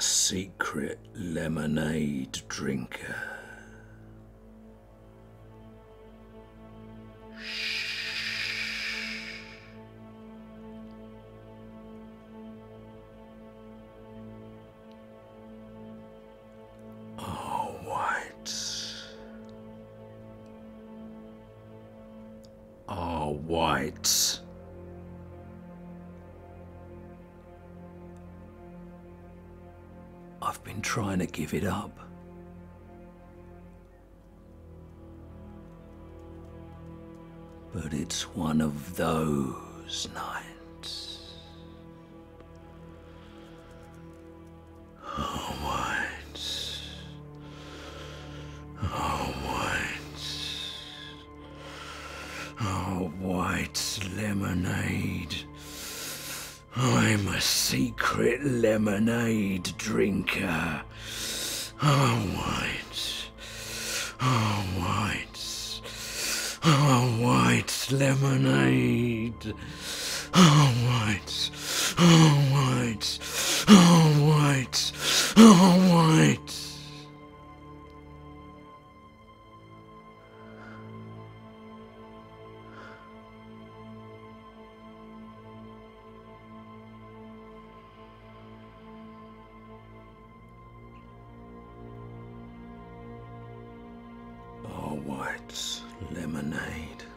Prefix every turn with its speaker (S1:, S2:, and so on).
S1: secret lemonade drinker. R. White. R. White. I've been trying to give it up. But it's one of those nights. Oh, white. Oh. Oh, white lemonade. I'm a secret lemonade drinker. Oh, white. Oh, white. Oh, white lemonade. Oh, white. Oh, white. Oh, white. Oh, R. White lemonade.